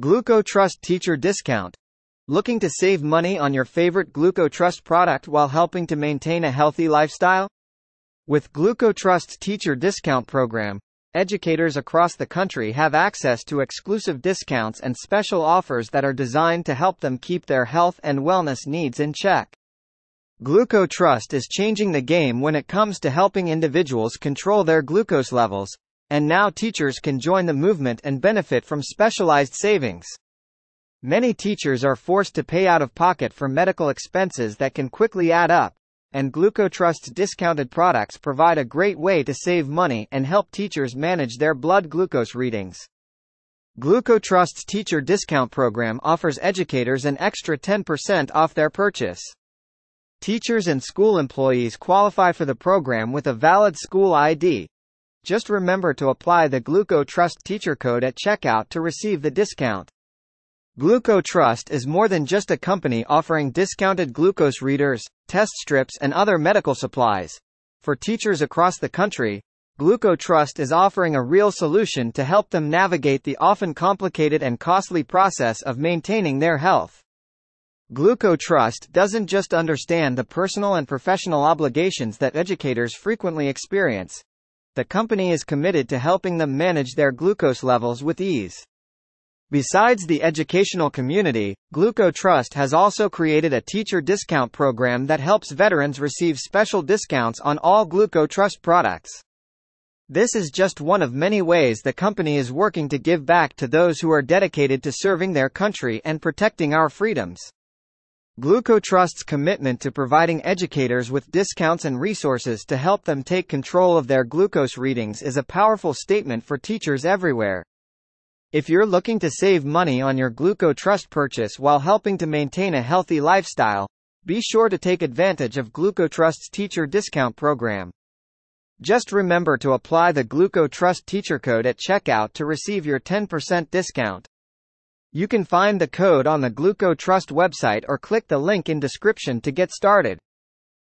GlucoTrust Teacher Discount. Looking to save money on your favorite GlucoTrust product while helping to maintain a healthy lifestyle? With GlucoTrust Teacher Discount Program, educators across the country have access to exclusive discounts and special offers that are designed to help them keep their health and wellness needs in check. GlucoTrust is changing the game when it comes to helping individuals control their glucose levels, and now teachers can join the movement and benefit from specialized savings. Many teachers are forced to pay out of pocket for medical expenses that can quickly add up, and GlucoTrust's discounted products provide a great way to save money and help teachers manage their blood glucose readings. GlucoTrust's teacher discount program offers educators an extra 10% off their purchase. Teachers and school employees qualify for the program with a valid school ID, just remember to apply the GlucoTrust teacher code at checkout to receive the discount. GlucoTrust is more than just a company offering discounted glucose readers, test strips and other medical supplies. For teachers across the country, GlucoTrust is offering a real solution to help them navigate the often complicated and costly process of maintaining their health. GlucoTrust doesn't just understand the personal and professional obligations that educators frequently experience, the company is committed to helping them manage their glucose levels with ease. Besides the educational community, GlucoTrust has also created a teacher discount program that helps veterans receive special discounts on all GlucoTrust products. This is just one of many ways the company is working to give back to those who are dedicated to serving their country and protecting our freedoms. GlucoTrust's commitment to providing educators with discounts and resources to help them take control of their glucose readings is a powerful statement for teachers everywhere. If you're looking to save money on your GlucoTrust purchase while helping to maintain a healthy lifestyle, be sure to take advantage of GlucoTrust's teacher discount program. Just remember to apply the GlucoTrust teacher code at checkout to receive your 10% discount. You can find the code on the GlucoTrust website or click the link in description to get started.